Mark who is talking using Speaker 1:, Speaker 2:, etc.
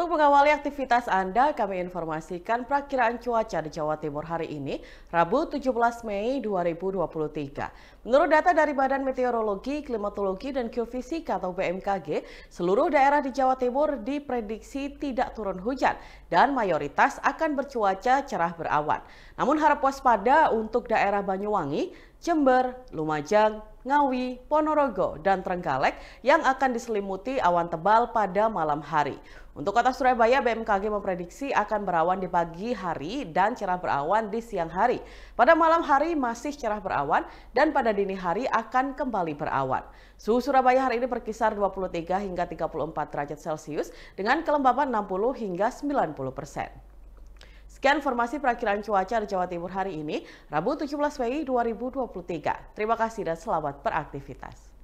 Speaker 1: Untuk mengawali aktivitas Anda, kami informasikan perakiraan cuaca di Jawa Timur hari ini, Rabu 17 Mei 2023. Menurut data dari Badan Meteorologi, Klimatologi, dan Geofisika atau BMKG, seluruh daerah di Jawa Timur diprediksi tidak turun hujan dan mayoritas akan bercuaca cerah berawan. Namun harap waspada untuk daerah Banyuwangi, Jember, Lumajang, Ngawi, Ponorogo, dan Trenggalek yang akan diselimuti awan tebal pada malam hari. Untuk kota Surabaya, BMKG memprediksi akan berawan di pagi hari dan cerah berawan di siang hari. Pada malam hari masih cerah berawan dan pada dini hari akan kembali berawan. Suhu Surabaya hari ini berkisar 23 hingga 34 derajat Celcius dengan kelembapan 60 hingga 90 persen. Sekian informasi perakiraan cuaca di Jawa Timur hari ini, Rabu 17 Mei 2023. Terima kasih dan selamat beraktivitas.